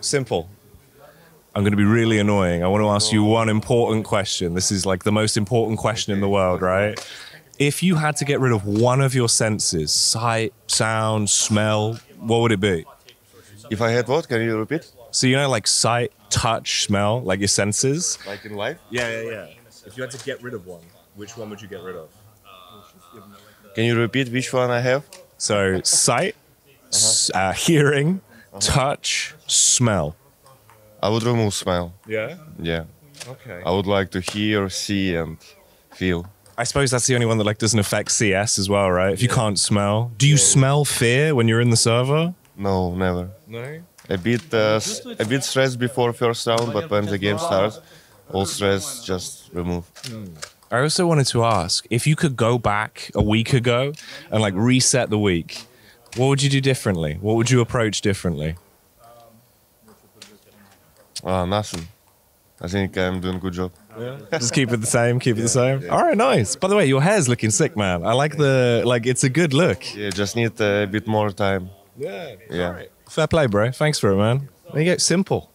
s1mple. I'm going to be really annoying. I want to ask you one important question. This is like the most important question in the world, right? If you had to get rid of one of your senses, sight, sound, smell, what would it be? If I had what? Can you repeat? So, you know, like sight, touch, smell, like your senses? Like in life? Yeah, yeah, yeah. If you had to get rid of one, which one would you get rid of? Can you repeat which one I have? So, sight, s- uh, hearing, touch, smell. I would remove smell. Yeah? Yeah. Okay. I would like to hear, see, and feel. I suppose that's the only one that like doesn't affect CS as well, right? If you can't smell, do you smell fear when you're in the server? No, never. No. A bit, uh, a bit stressed before first round, but when the game starts, all stress just remove. I also wanted to ask if you could go back a week ago and like reset the week, what would you do differently? What would you approach differently? Ah, nothing. I think I'm doing a good job. Just keep it the same, keep it the same. All right, nice. By the way, your hair's looking sick, man. I like the like it's a good look. Yeah, just need a bit more time. Yeah. Yeah. Fair play, bro. Thanks for it, man. There you go. s1mple.